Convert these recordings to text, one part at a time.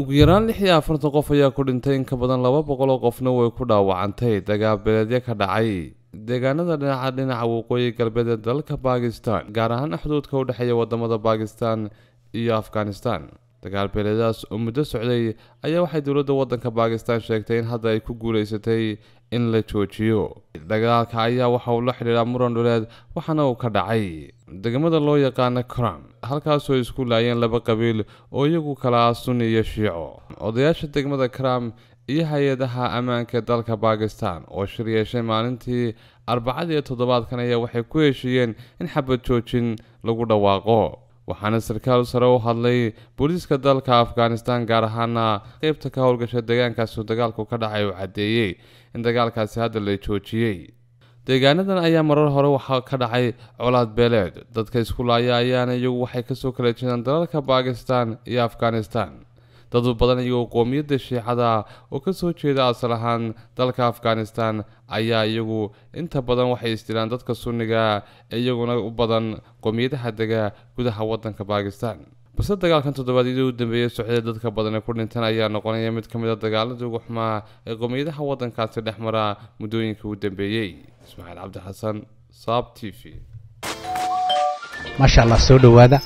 ugu yaraan lix iyo afartan qof ayaa ku dhintay in ka badan laba boqol oo qofna way ku dhaawacantay. Dagaalbeeleedyo ka dhacay. Deegaanada dhinaca dhinaca waqooyi galbeed ee dalka bakistan gaar ahaan xuduudka u dhexeeya waddamada bakistan iyo afghanistan dagaalbeeleedaas oo muddo socday ayaa waxay dowladda wadanka bakistan sheegtay in hadda ay ku guuleysatay in la joojiyo. Dagaalka ayaa waxa uu la xidhiidhaa muran dhuleed waxaana uu ka dhacay. Degmada loo yaqaana kram halkaasoo isku laayeen laba qabiil oo iyagu kala ah sunni iyo shiico. Odayaasha degmada kram iyo hay'adaha ammaanka dalka bakistan oo shir yeeshay maalintii arbacadiiyo toddobaadkan ayaa waxay ku heshiiyeen in xabad joojin lagu dhawaaqo waxaana sarkaal sare u hadlay booliiska dalka afghanistan gaar ahaana qeybta ka howlgasha deegaankaasi dagaalku ka dhacay uu caddeeyey in dagaalkaasi hadda la joojiyey. Deegaanadan ayaa marar hore waxaa ka dhacay colaad beeleed. Dadka isku laaya ayaana iyagu waxay ka soo kala jeedaan dalalka bakistan iyo afghanistan dad badan iyagoo qoomiyadda shiicada oo ka soo jeeda asal ahaan dalka afghanistan. Ayaa iyagu inta badan waxay isdilaan dadka sunniga iyaguna u badan qoomiyadaha dega gudaha wadanka bakistan balse dagaalkan toddobaadyadii u dambeeyey socdee dadka badan ee ku dhintan ayaa noqonaya mid ka mid a dagaaladii ugu xumaa ee qoomiyadaha wadankaasi dhex mara muddooyinkii u dambeeyey ismaaciil cabdi saab t v. Maasha allah soo dhowaada.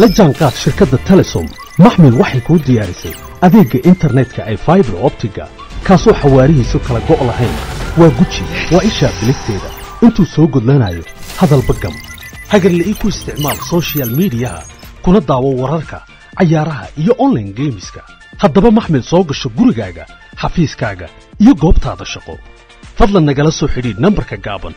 La jaanqaad shirkadda telesom maxmil waxay kuu diyaarisay adeegga internetka ay faibar optiga kaasoo xawaarihiisu kala go' lahayn. Waa guji waa ishaa biligteeda. Intuu soo gudlanayo hadalba gam. Hagarla'ii ku isticmaal sochial midiyaha kuna daawo wararka cayaaraha iyo onlaine geemiska haddaba maxmil soo gasho gurigaaga xafiiskaaga iyo goobtaada shaqo. Fadlan nagala soo xidhiidh nambarka gaaban